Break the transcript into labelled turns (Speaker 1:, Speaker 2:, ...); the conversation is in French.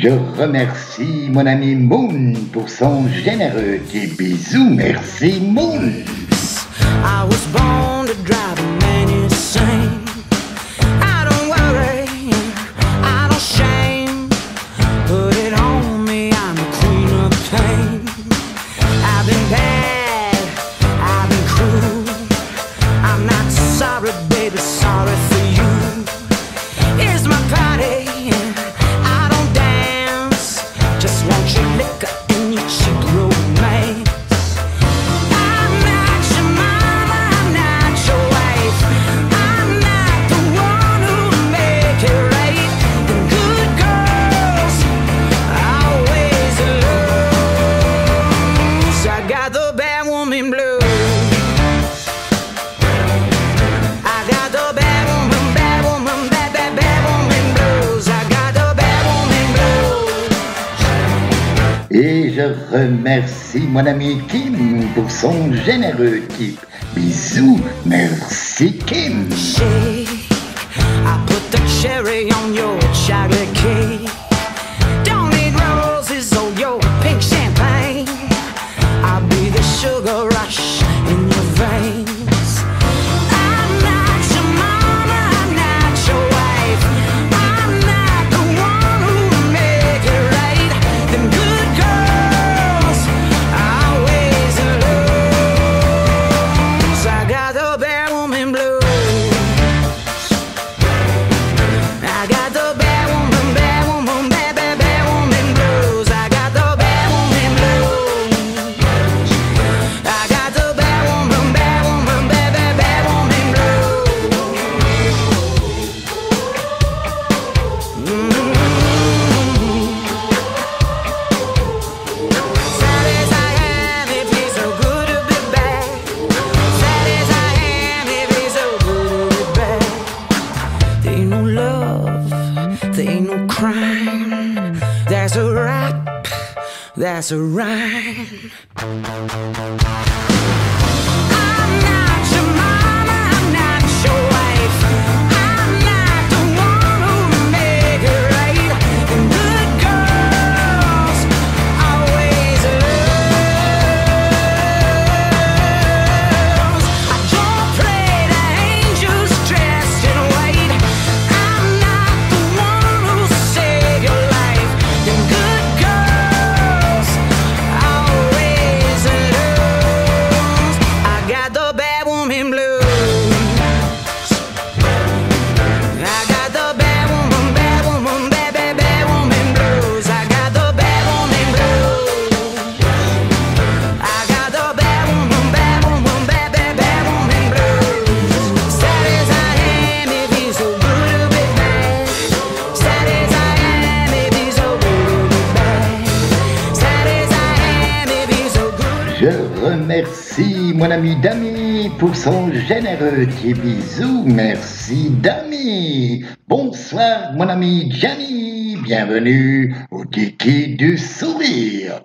Speaker 1: Je remercie mon ami Moon pour son généreux des bisous. Merci Moon.
Speaker 2: I was born to drive a man insane. I don't worry, I don't shame. Put it on me, I'm the queen of pain. I've been bad.
Speaker 1: Et je remercie mon ami Kim pour son généreux tip. Bisous, merci Kim.
Speaker 2: Ain't no crime. There's a rap. There's a rhyme.
Speaker 1: Merci, mon ami Dami pour son généreux petit bisou. Merci Dami. Bonsoir mon ami Jamie. Bienvenue au Kiki du sourire.